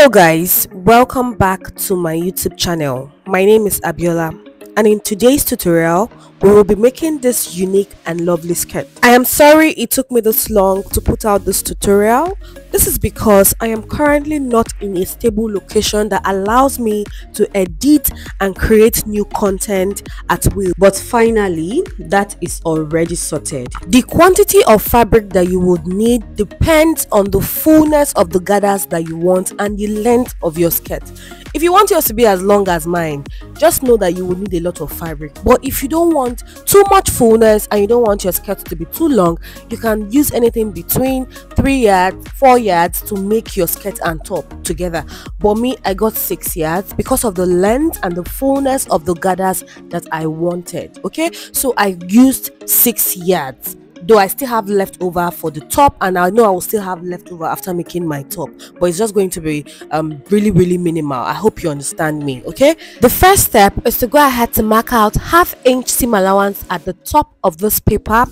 Hello guys, welcome back to my YouTube channel. My name is Abiola and in today's tutorial, we will be making this unique and lovely skirt. I am sorry it took me this long to put out this tutorial. This is because I am currently not in a stable location that allows me to edit and create new content at will. But finally, that is already sorted. The quantity of fabric that you would need depends on the fullness of the gathers that you want and the length of your skirt. If you want yours to be as long as mine, just know that you will need a lot of fabric. But if you don't want too much fullness and you don't want your skirt to be too long, you can use anything between 3 yards, 4 yards to make your skirt and top together. But me, I got 6 yards because of the length and the fullness of the gathers that I wanted. Okay, so I used 6 yards though I still have leftover for the top and I know I will still have leftover after making my top but it's just going to be um really really minimal. I hope you understand me okay? The first step is to go ahead to mark out half inch seam allowance at the top of this paper.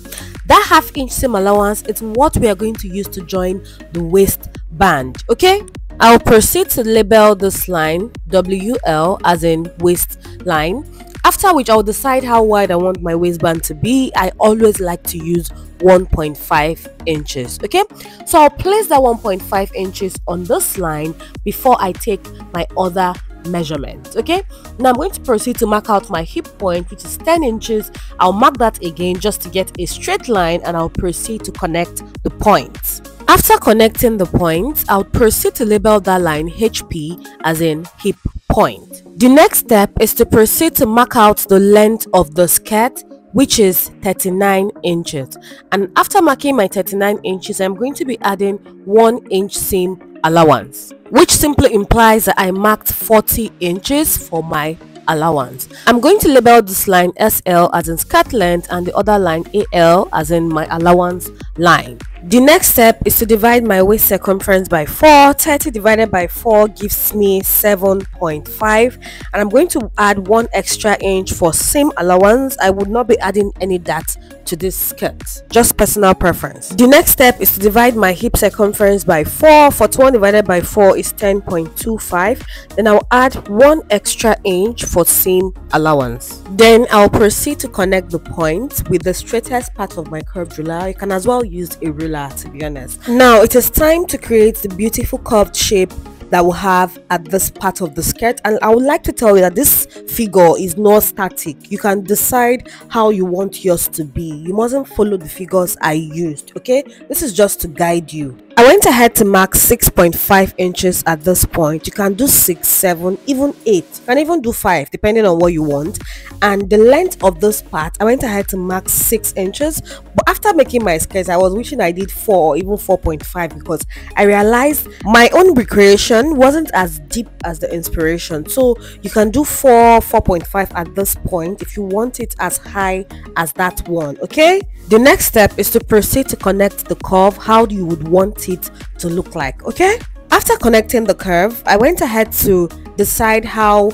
That half inch seam allowance is what we are going to use to join the waist band okay? I'll proceed to label this line WL as in waistline after which I'll decide how wide I want my waistband to be. I always like to use 1.5 inches okay? So I'll place that 1.5 inches on this line before I take my other measurement okay? Now i'm going to proceed to mark out my hip point which is 10 inches. I'll mark that again just to get a straight line and i'll proceed to connect the points after connecting the points i'll proceed to label that line hp as in hip point the next step is to proceed to mark out the length of the skirt which is 39 inches and after marking my 39 inches i'm going to be adding one inch seam allowance which simply implies that i marked 40 inches for my allowance. I'm going to label this line SL as in skirt length and the other line AL as in my allowance line. The next step is to divide my waist circumference by 4. 30 divided by 4 gives me 7.5 and I'm going to add 1 extra inch for seam allowance. I would not be adding any dart to this skirt. Just personal preference. The next step is to divide my hip circumference by 4. 41 divided by 4 is 10.25. Then I'll add 1 extra inch for seam allowance. Then I'll proceed to connect the point with the straightest part of my curved ruler. You can as well use a ruler to be honest. Now it is time to create the beautiful curved shape that we have at this part of the skirt. And I would like to tell you that this figure is not static. You can decide how you want yours to be. You mustn't follow the figures I used okay? This is just to guide you I went ahead to mark 6.5 inches at this point. You can do 6, 7, even 8. You can even do 5 depending on what you want. And the length of this part, I went ahead to mark 6 inches. But after making my sketch, I was wishing I did 4 or even 4.5 because I realized my own recreation wasn't as deep as the inspiration. So you can do 4, 4.5 at this point if you want it as high as that one. Okay? The next step is to proceed to connect the curve how do you would want it to look like okay? After connecting the curve i went ahead to decide how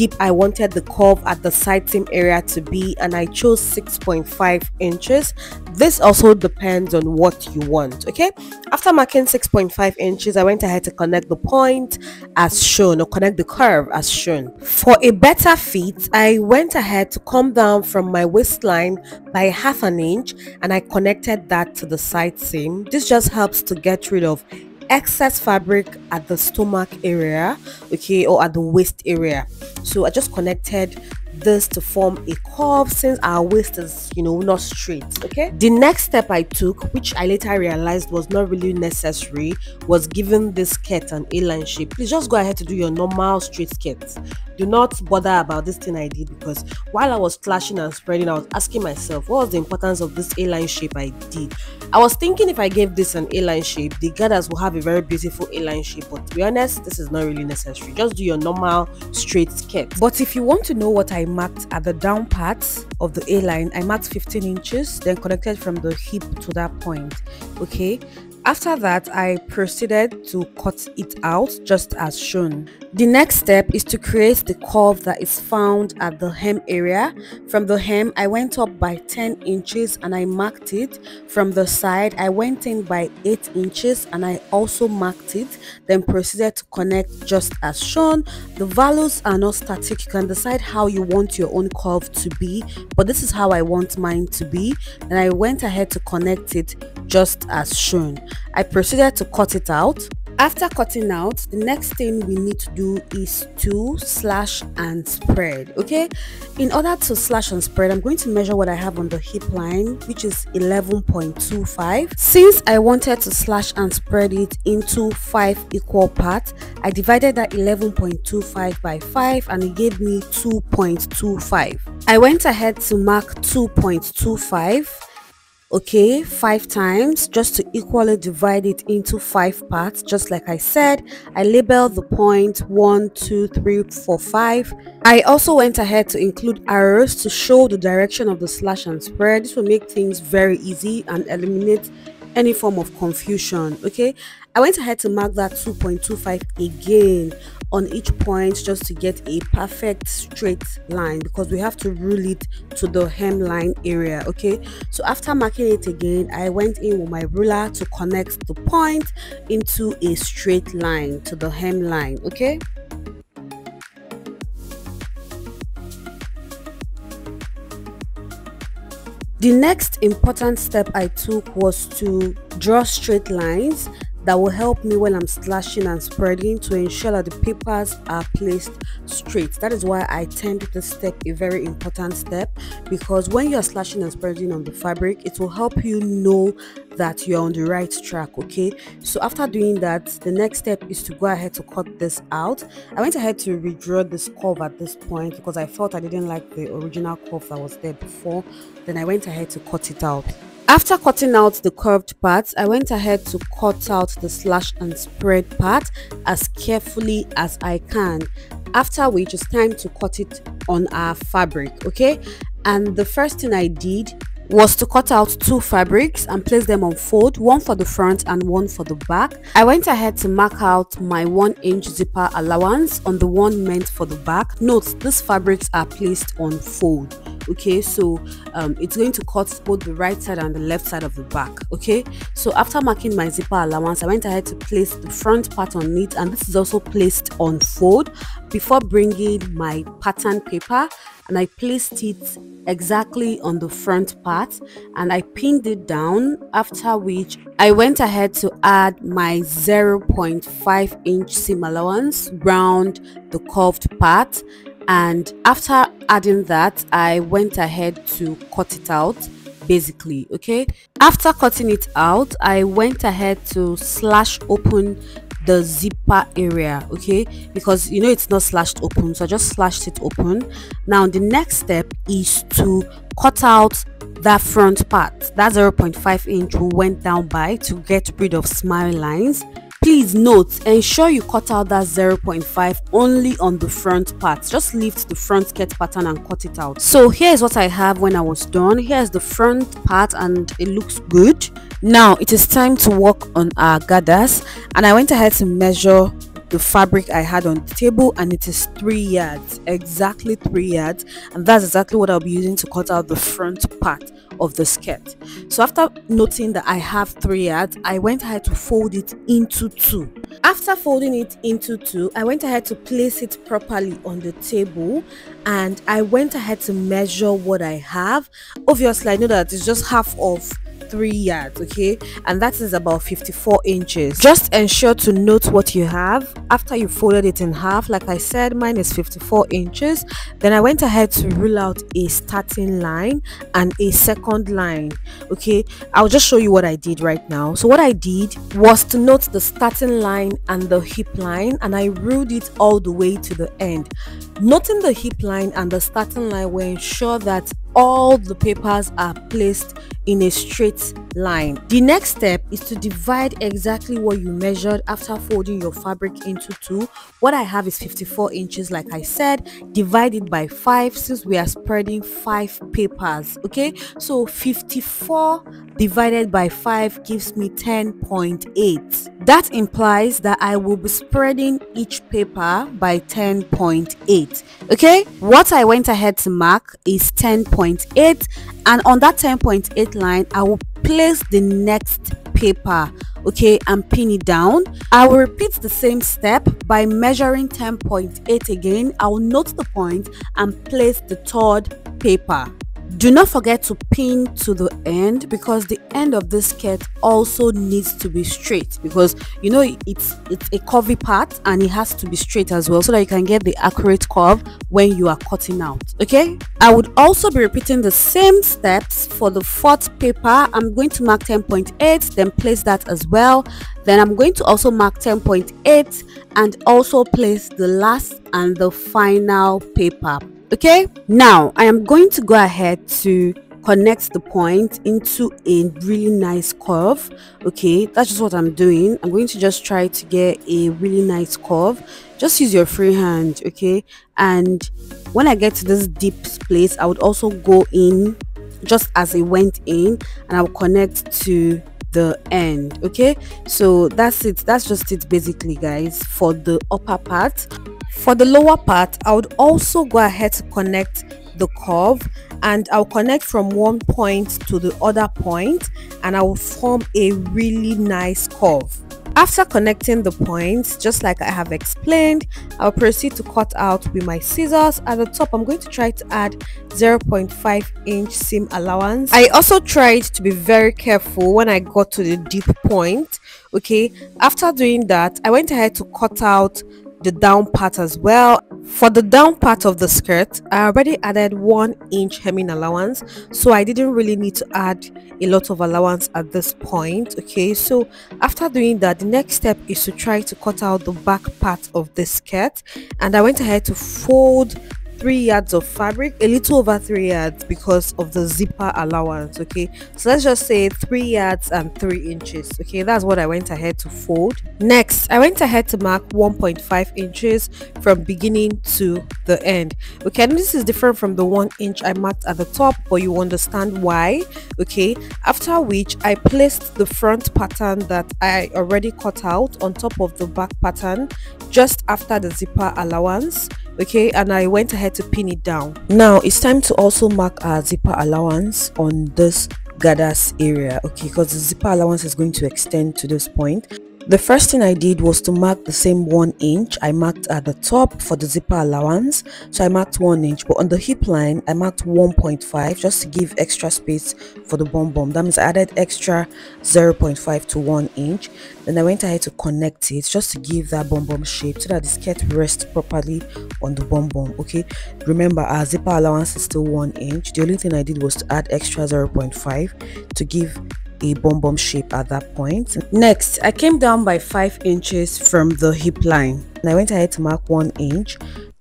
deep I wanted the curve at the side seam area to be and I chose 6.5 inches. This also depends on what you want, okay? After marking 6.5 inches, I went ahead to connect the point as shown or connect the curve as shown. For a better fit, I went ahead to come down from my waistline by half an inch and I connected that to the side seam. This just helps to get rid of excess fabric at the stomach area okay or at the waist area. So i just connected this to form a curve since our waist is you know not straight okay? The next step i took which i later realized was not really necessary was giving this skirt an a-line shape. Please just go ahead to do your normal straight skirt. Do not bother about this thing i did because while i was slashing and spreading i was asking myself what was the importance of this a-line shape i did? I was thinking if i gave this an a-line shape the gathers will have a very beautiful a-line shape but to be honest this is not really necessary. Just do your normal straight skirt. But if you want to know what i marked at the down part of the A line. I marked 15 inches, then connected from the hip to that point. Okay, After that, I proceeded to cut it out just as shown. The next step is to create the curve that is found at the hem area. From the hem, I went up by 10 inches and I marked it. From the side, I went in by 8 inches and I also marked it. Then proceeded to connect just as shown. The values are not static. You can decide how you want your own curve to be, but this is how I want mine to be. And I went ahead to connect it just as shown. I proceeded to cut it out after cutting out, the next thing we need to do is to slash and spread, okay? In order to slash and spread, I'm going to measure what I have on the hip line, which is 11.25. Since I wanted to slash and spread it into 5 equal parts, I divided that 11.25 by 5 and it gave me 2.25. I went ahead to mark 2.25 okay five times just to equally divide it into five parts. Just like i said i labeled the point one two three four five. I also went ahead to include arrows to show the direction of the slash and spread. This will make things very easy and eliminate any form of confusion okay? I went ahead to mark that 2.25 again on each point just to get a perfect straight line because we have to rule it to the hemline area okay? So after marking it again i went in with my ruler to connect the point into a straight line to the hemline okay The next important step I took was to draw straight lines that will help me when I'm slashing and spreading to ensure that the papers are placed straight. That is why I termed this step a very important step because when you're slashing and spreading on the fabric, it will help you know that you're on the right track, okay? So after doing that, the next step is to go ahead to cut this out. I went ahead to redraw this curve at this point because I felt I didn't like the original curve that was there before. Then I went ahead to cut it out. After cutting out the curved parts, I went ahead to cut out the slash and spread part as carefully as I can. After which it's time to cut it on our fabric, okay? And the first thing I did was to cut out two fabrics and place them on fold, one for the front and one for the back. I went ahead to mark out my 1 inch zipper allowance on the one meant for the back. Note, these fabrics are placed on fold okay so um, it's going to cut both the right side and the left side of the back okay so after marking my zipper allowance i went ahead to place the front part on it and this is also placed on fold before bringing my pattern paper and I placed it exactly on the front part and I pinned it down after which I went ahead to add my 0.5 inch seam allowance round the curved part and after adding that I went ahead to cut it out basically okay? After cutting it out I went ahead to slash open the zipper area okay? Because you know it's not slashed open so I just slashed it open. Now the next step is to cut out that front part. That 0.5 inch we went down by to get rid of smile lines Please note, ensure you cut out that 0.5 only on the front part. Just lift the front skirt pattern and cut it out. So here is what I have when I was done. Here's the front part and it looks good. Now it is time to work on our gathers and I went ahead to measure the fabric I had on the table and it is three yards exactly three yards and that's exactly what I'll be using to cut out the front part of the skirt. So after noting that I have three yards I went ahead to fold it into two. After folding it into two I went ahead to place it properly on the table and I went ahead to measure what I have. Obviously I know that it's just half of three yards okay? And that is about 54 inches. Just ensure to note what you have after you folded it in half. Like i said mine is 54 inches. Then i went ahead to rule out a starting line and a second line okay? I'll just show you what i did right now. So what i did was to note the starting line and the hip line and i ruled it all the way to the end noting the hip line and the starting line will ensure that all the papers are placed in a straight line. The next step is to divide exactly what you measured after folding your fabric into two. What I have is 54 inches like I said, divided by 5 since we are spreading 5 papers, okay? So 54 divided by 5 gives me 10.8. That implies that I will be spreading each paper by 10.8, okay? What I went ahead to mark is 10.8 and on that 10.8 line I will place the next paper okay and pin it down i will repeat the same step by measuring 10.8 again i will note the point and place the third paper do not forget to pin to the end because the end of this skirt also needs to be straight because you know it's it's a curvy part and it has to be straight as well so that you can get the accurate curve when you are cutting out okay? I would also be repeating the same steps for the fourth paper. I'm going to mark 10.8 then place that as well. Then i'm going to also mark 10.8 and also place the last and the final paper okay? Now i am going to go ahead to connect the point into a really nice curve. Okay? That's just what i'm doing. I'm going to just try to get a really nice curve. Just use your free hand okay? And when i get to this deep place i would also go in just as it went in and i'll connect to the end okay? So that's it. That's just it basically guys for the upper part. For the lower part, I would also go ahead to connect the curve and I'll connect from one point to the other point and I will form a really nice curve. After connecting the points, just like I have explained, I'll proceed to cut out with my scissors. At the top, I'm going to try to add 0.5 inch seam allowance. I also tried to be very careful when I got to the deep point. Okay, after doing that, I went ahead to cut out the down part as well. For the down part of the skirt i already added one inch hemming allowance so i didn't really need to add a lot of allowance at this point okay? So after doing that the next step is to try to cut out the back part of the skirt and i went ahead to fold three yards of fabric a little over three yards because of the zipper allowance okay? So let's just say three yards and three inches okay? That's what i went ahead to fold. Next i went ahead to mark 1.5 inches from beginning to the end okay? And this is different from the one inch i marked at the top but you understand why okay? After which i placed the front pattern that i already cut out on top of the back pattern just after the zipper allowance okay? And i went ahead to pin it down. Now it's time to also mark our zipper allowance on this gathers area okay? Because the zipper allowance is going to extend to this point the first thing I did was to mark the same one inch I marked at the top for the zipper allowance. So I marked one inch but on the hip line I marked 1.5 just to give extra space for the bum bum. That means I added extra 0.5 to 1 inch. Then I went ahead to connect it just to give that bum bum shape so that the skirt rests properly on the bum bum okay? Remember our zipper allowance is still 1 inch. The only thing I did was to add extra 0.5 to give a bum bum shape at that point. Next, I came down by 5 inches from the hip line. And I went ahead to mark 1 inch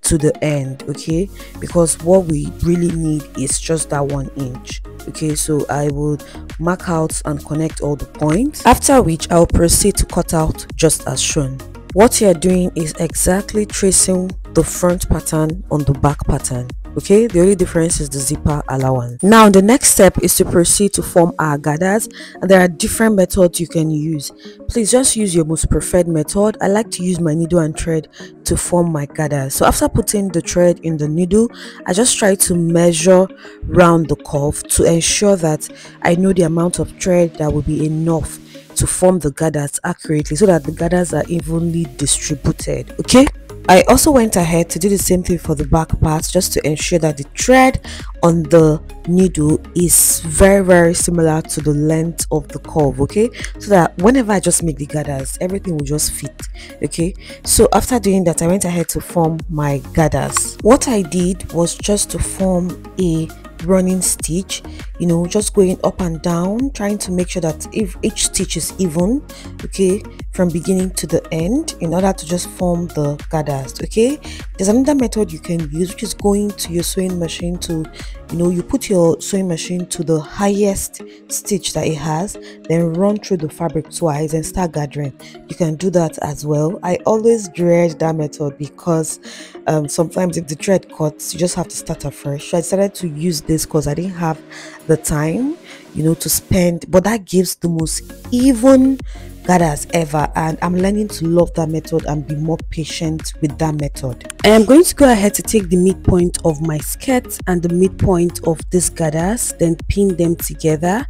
to the end okay? Because what we really need is just that one inch okay? So i would mark out and connect all the points after which i'll proceed to cut out just as shown. What you're doing is exactly tracing the front pattern on the back pattern okay the only difference is the zipper allowance. Now the next step is to proceed to form our gathers and there are different methods you can use. Please just use your most preferred method. I like to use my needle and thread to form my gathers so after putting the thread in the needle i just try to measure round the curve to ensure that i know the amount of thread that will be enough to form the gathers accurately so that the gathers are evenly distributed. Okay I also went ahead to do the same thing for the back part just to ensure that the thread on the needle is very very similar to the length of the curve okay? So that whenever I just make the gathers everything will just fit okay? So after doing that I went ahead to form my gathers. What I did was just to form a running stitch you know just going up and down trying to make sure that if each stitch is even okay from beginning to the end in order to just form the gathers okay there's another method you can use which is going to your sewing machine to you know you put your sewing machine to the highest stitch that it has then run through the fabric twice and start gathering. You can do that as well. I always dread that method because um, sometimes if the thread cuts you just have to start afresh. So i decided to use this because i didn't have the time you know to spend but that gives the most even gathers ever and i'm learning to love that method and be more patient with that method. I am going to go ahead to take the midpoint of my skirt and the midpoint of this gathers then pin them together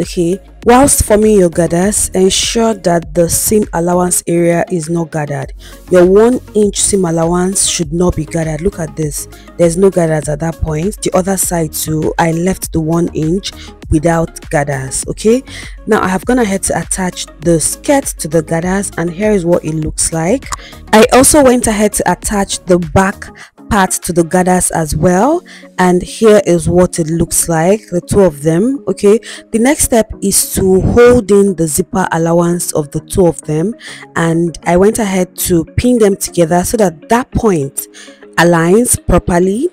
okay whilst forming your gathers ensure that the seam allowance area is not gathered. Your one inch seam allowance should not be gathered. Look at this. There's no gathers at that point. The other side too. I left the one inch without gathers okay? Now i have gone ahead to attach the skirt to the gathers and here is what it looks like. I also went ahead to attach the back part to the gathers as well. And here is what it looks like the two of them okay? The next step is to hold in the zipper allowance of the two of them. And i went ahead to pin them together so that that point aligns properly.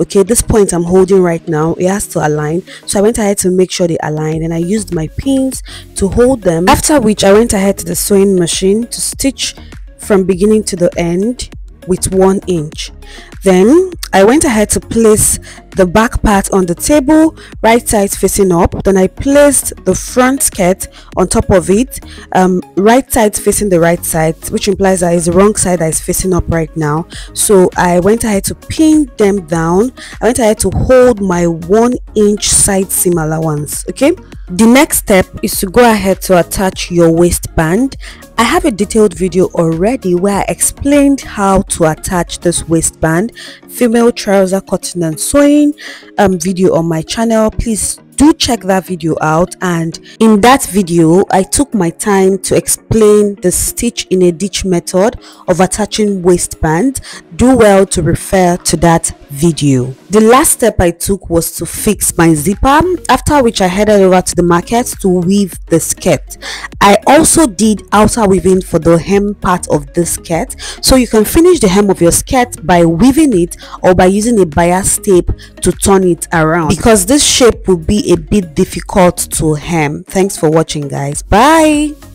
Okay this point i'm holding right now it has to align. So i went ahead to make sure they align and i used my pins to hold them. After which i went ahead to the sewing machine to stitch from beginning to the end with one inch then I went ahead to place the back part on the table right side facing up. Then I placed the front skirt on top of it um, right side facing the right side which implies that is the wrong side that is facing up right now. So I went ahead to pin them down. I went ahead to hold my one inch side seam allowance okay the next step is to go ahead to attach your waistband. I have a detailed video already where I explained how to attach this waistband. Female trouser cutting and sewing um, video on my channel. Please do check that video out and in that video i took my time to explain the stitch in a ditch method of attaching waistband. Do well to refer to that video. The last step i took was to fix my zipper after which i headed over to the market to weave the skirt. I also did outer weaving for the hem part of the skirt. So you can finish the hem of your skirt by weaving it or by using a bias tape to turn it around because this shape will be a bit difficult to hem thanks for watching guys. Bye